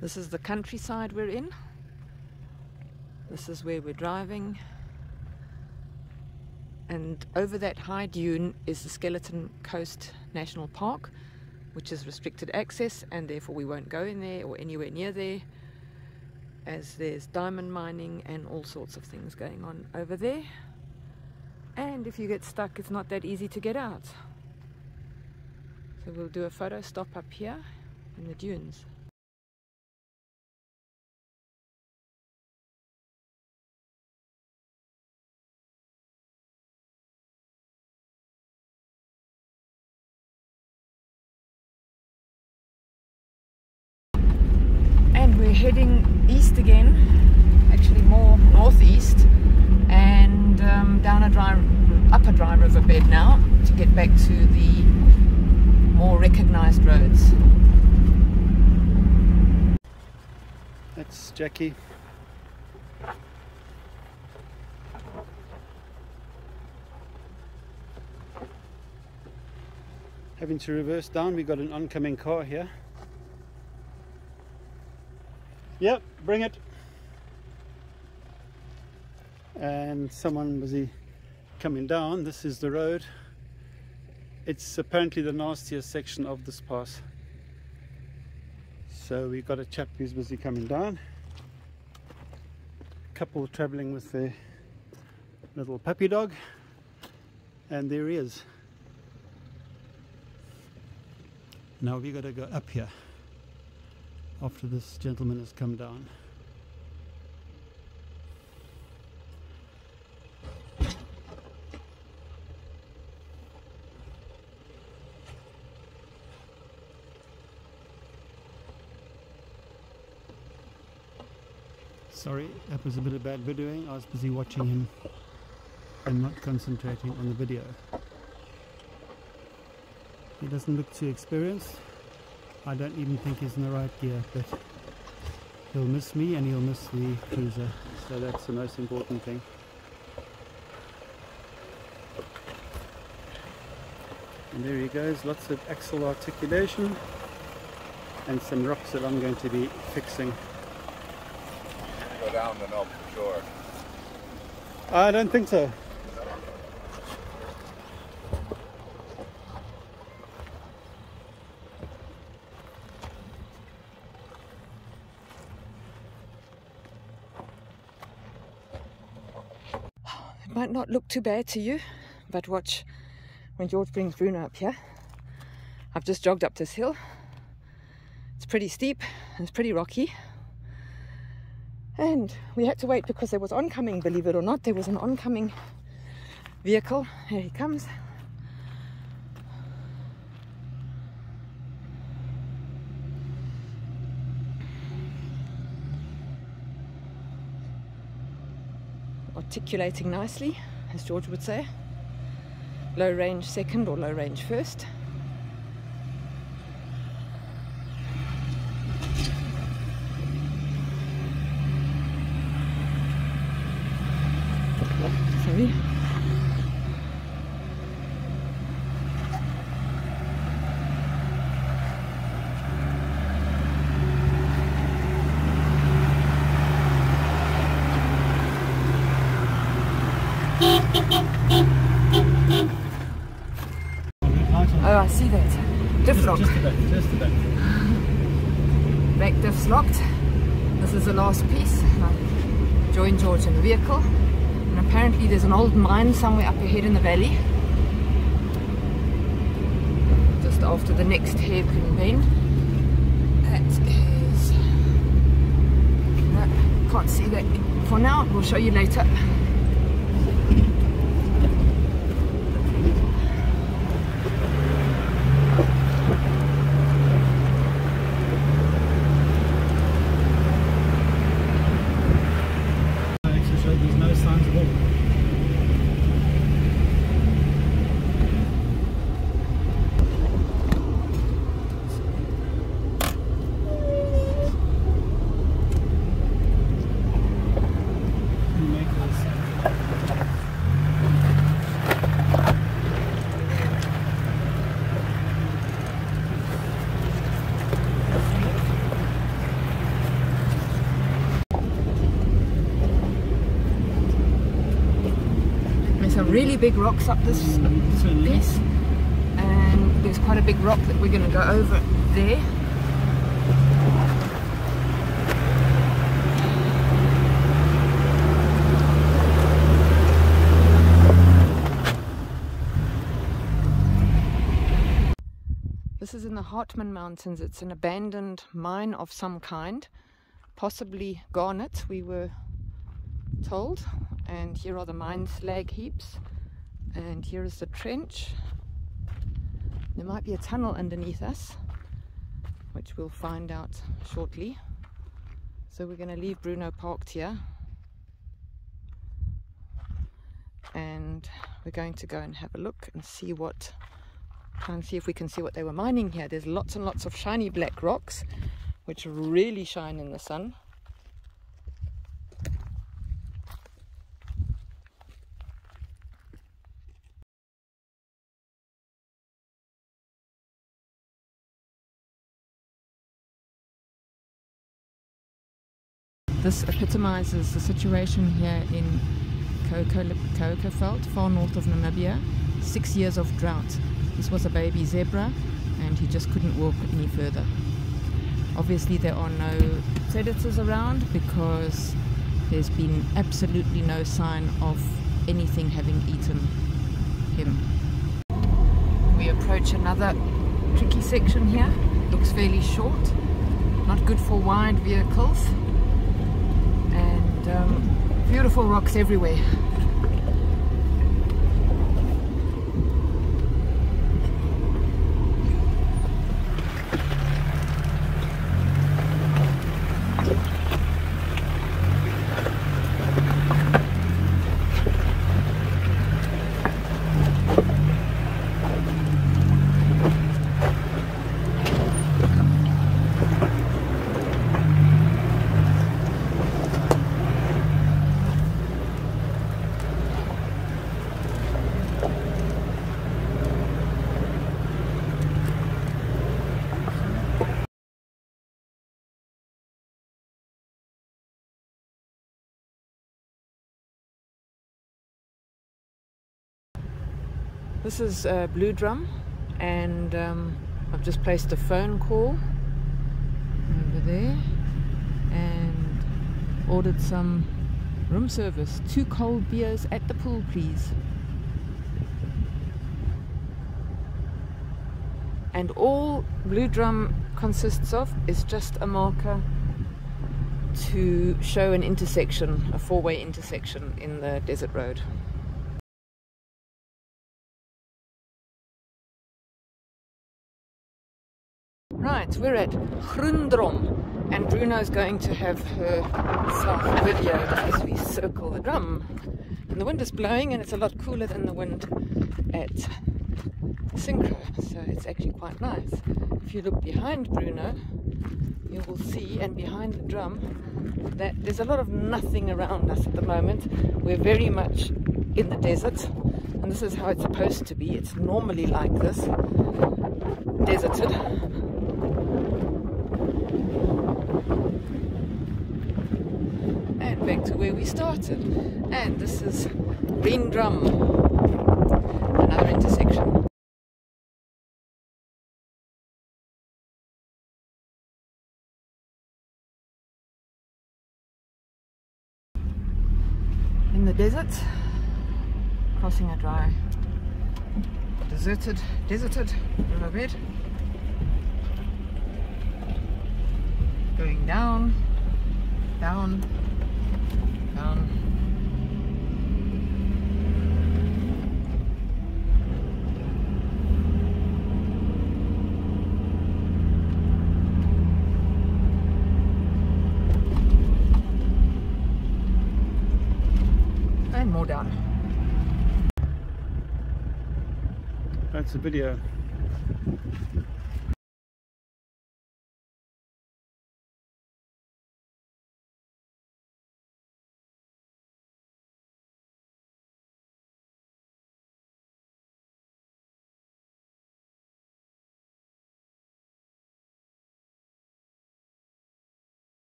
This is the countryside we're in. This is where we're driving. And over that high dune is the Skeleton Coast National Park, which is restricted access, and therefore we won't go in there or anywhere near there, as there's diamond mining and all sorts of things going on over there. And if you get stuck, it's not that easy to get out. So we'll do a photo stop up here in the dunes. We're heading east again, actually more northeast, and um, down a dry, upper dry river bed now to get back to the more recognized roads. That's Jackie. Having to reverse down, we've got an oncoming car here. Yep, bring it. And someone busy coming down. This is the road. It's apparently the nastiest section of this pass. So we've got a chap who's busy coming down. A couple travelling with their little puppy dog. And there he is. Now we've got to go up here after this gentleman has come down. Sorry, that was a bit of bad videoing. I was busy watching him and not concentrating on the video. He doesn't look too experienced. I don't even think he's in the right gear, but he'll miss me and he'll miss the cruiser. So that's the most important thing. And there he goes, lots of axle articulation and some rocks that I'm going to be fixing. Go down the knob for sure. I don't think so. Might not look too bad to you, but watch when George brings Bruno up here. I've just jogged up this hill. It's pretty steep and it's pretty rocky. And we had to wait because there was oncoming, believe it or not. There was an oncoming vehicle. Here he comes. Articulating nicely, as George would say. Low range second or low range first. Sorry. Oh, I see that. Diff lock. Just a bit, just a bit. Back diff's locked. This is the last piece. I joined George in the vehicle. And apparently there's an old mine somewhere up ahead in the valley. Just after the next hairpin bend. That is... No, can't see that for now. We'll show you later. Actually showed there's no signs of all. Make this really big rocks up this piece and there's quite a big rock that we're going to go over there This is in the Hartman Mountains. It's an abandoned mine of some kind, possibly garnet, we were told. And here are the mine slag heaps. And here is the trench. There might be a tunnel underneath us, which we'll find out shortly. So we're going to leave Bruno parked here. And we're going to go and have a look and see what try and see if we can see what they were mining here. There's lots and lots of shiny black rocks, which really shine in the sun. This epitomizes the situation here in Kaokoveld, far north of Namibia. Six years of drought. This was a baby zebra and he just couldn't walk any further. Obviously there are no predators around because there's been absolutely no sign of anything having eaten him. We approach another tricky section here. Looks fairly short, not good for wide vehicles um, beautiful rocks everywhere. This is uh, Blue Drum, and um, I've just placed a phone call over there and ordered some room service. Two cold beers at the pool, please. And all Blue Drum consists of is just a marker to show an intersection, a four-way intersection in the desert road. Right, we're at Groendrom and Bruno's going to have her self video as we circle the drum. And the wind is blowing and it's a lot cooler than the wind at Synchro, so it's actually quite nice. If you look behind Bruno, you will see, and behind the drum, that there's a lot of nothing around us at the moment. We're very much in the desert, and this is how it's supposed to be. It's normally like this, deserted. And back to where we started. And this is Green Drum, another intersection. In the desert, crossing a dry, deserted, deserted riverbed. Going down, down, And more down. That's the video.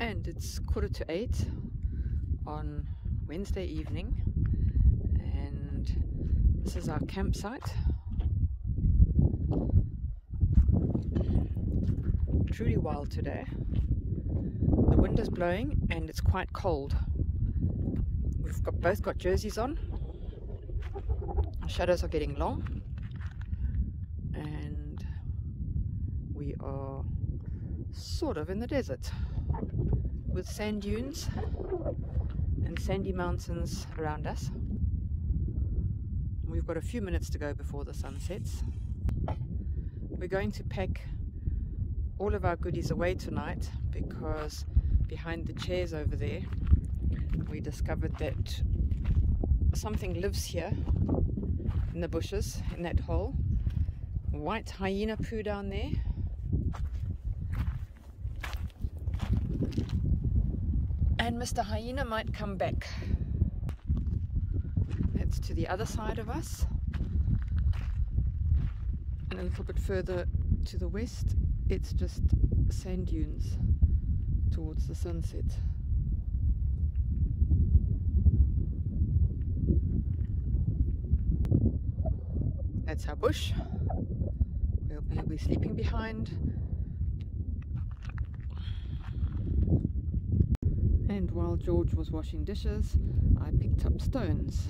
And it's quarter to eight on Wednesday evening. And this is our campsite. Truly wild today. The wind is blowing and it's quite cold. We've got both got jerseys on. Our shadows are getting long. And we are sort of in the desert with sand dunes and sandy mountains around us. We've got a few minutes to go before the sun sets. We're going to pack all of our goodies away tonight because behind the chairs over there we discovered that something lives here in the bushes in that hole. White hyena poo down there and Mr. Hyena might come back. That's to the other side of us. And a little bit further to the west, it's just sand dunes towards the sunset. That's our bush. We'll be, sleeping behind And while George was washing dishes, I picked up stones.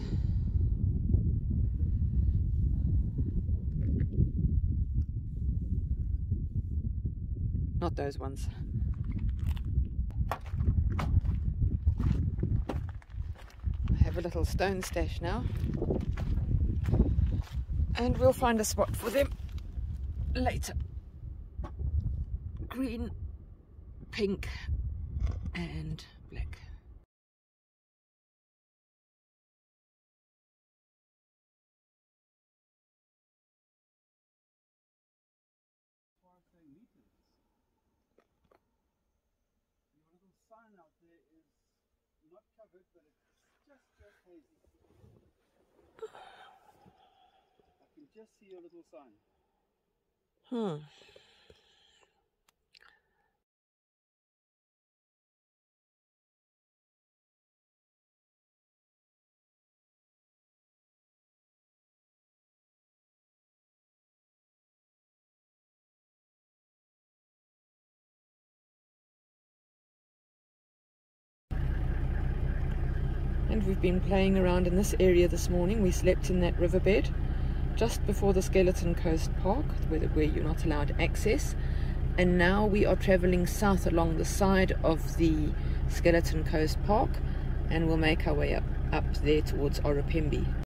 Not those ones. I have a little stone stash now. And we'll find a spot for them later. Green, pink, and black. Your little sign out there is not covered, but it's just just hazy. I can just see your little sign. Hmm. We've been playing around in this area this morning. We slept in that riverbed just before the Skeleton Coast Park, where, where you're not allowed access. And now we are traveling south along the side of the Skeleton Coast Park and we'll make our way up, up there towards Orupembe.